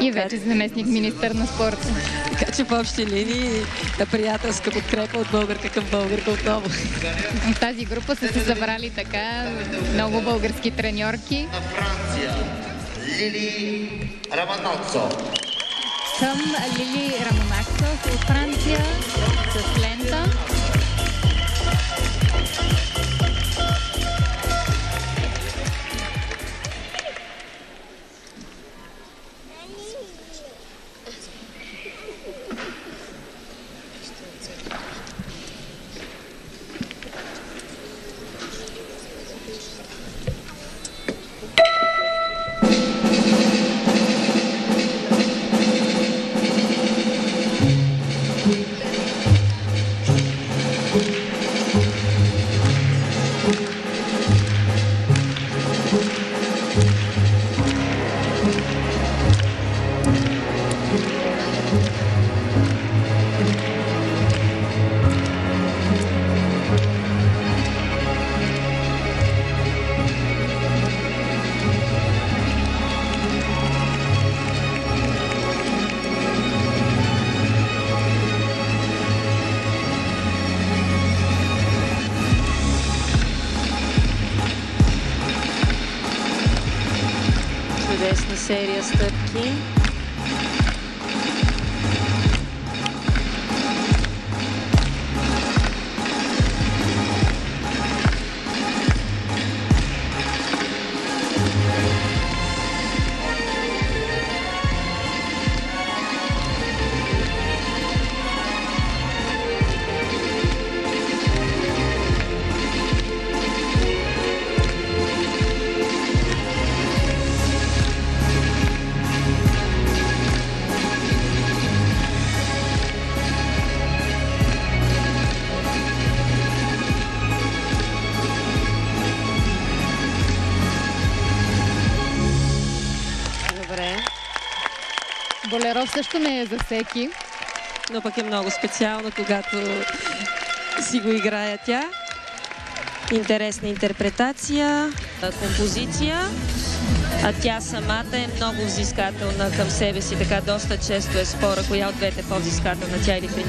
И вече заместник министър на спорта. Така че в общи линии е приятелска подкрепа от българка към българка отново. В тази група са се събрали така много български треньорки. На Франция Лили Раманацо. Към Лили Рамонаксов от Франция с deste serious 13. Болеров също не е за всеки. Но пък е много специално, когато си го играе тя. Интересна интерпретация, композиция. А тя самата е много взискателна към себе си. Така доста често е спора, коя от двете е по-взискателна, тя или треньор.